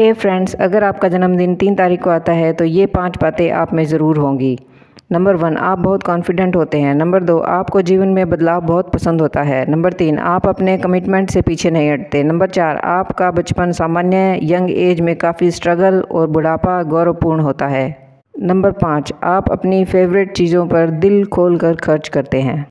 हे friends अगर आपका जन्मदिन तीन तारीख को आता है तो ये पाँच बातें आप में ज़रूर होंगी। नंबर वन आप बहुत कॉन्फिडेंट होते हैं। नंबर दो आपको जीवन में बदलाव बहुत पसंद होता है। नंबर तीन, आप अपने कमिटमेंट से पीछे नहीं हटते। नंबर चार, आपका बचपन सामान्य यंग एज में काफ़ी स्ट्रगल और बुढ़ापा गौरवपूर्ण होता है। नंबर पाँच, आप अपनी फेवरेट चीज़ों पर दिल खोल कर खर्च करते हैं।